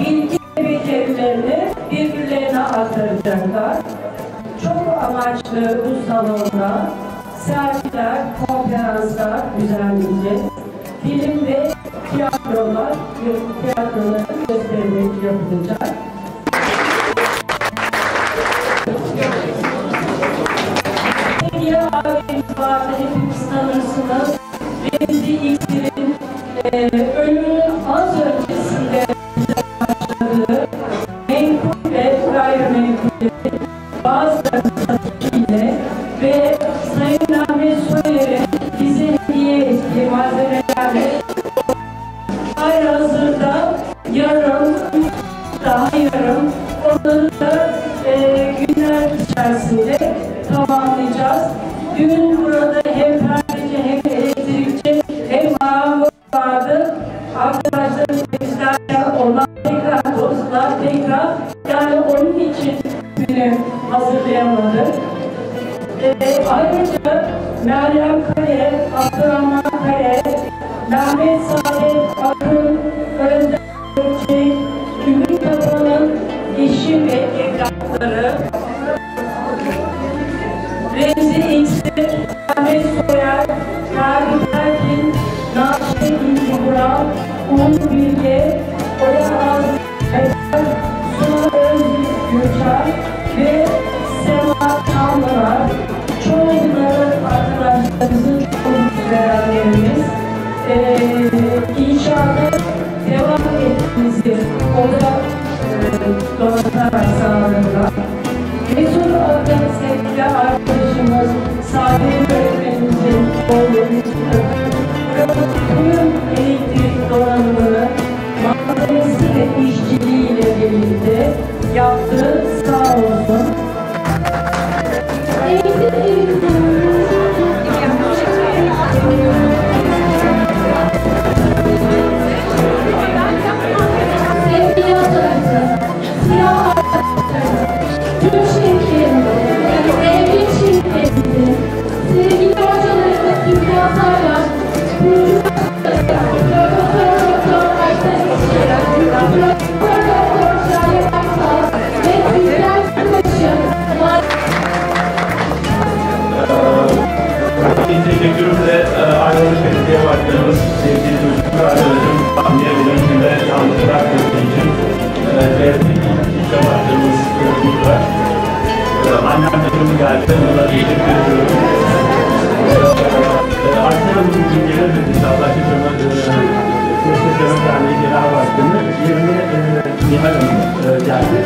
bilgi becerilerini birbirlerine aktaracaklar. Çok amaçlı bu salonda sergiler, konferanslar düzenleyeceğiz. Bilim ve tiyatrolar, tiyatroların gösterileri yapılacak. Gayrimenkullerin bazılarının satışıyla ve Sayın Ahmet Soyer'in bize hediye ettiği malzemelerle daha yarın onları da e, günler içerisinde tamamlayacağız. Dün burada hem hazırlayamadık. Ee, ayrıca Meryem Kare, Abdurrahman Kare, Mehmet Saadet Akın, Önder Gökçek, Ümit Kapan'ın eşi ve evlatları, Remzi İksir, Ahmet Soyer, Ferdi Berkin, Naşe İnci Vural, Umut elektrik donanımını malzemesi ve işçiliğiyle birlikte yaptı. Bacım geldi, ona da teşekkür ediyorum. E, Arslan bugün gelir dedi, inşallah hocama e, Köşe Derneği Genel Başkanı, yerine e, Nihal Hanım e, geldi.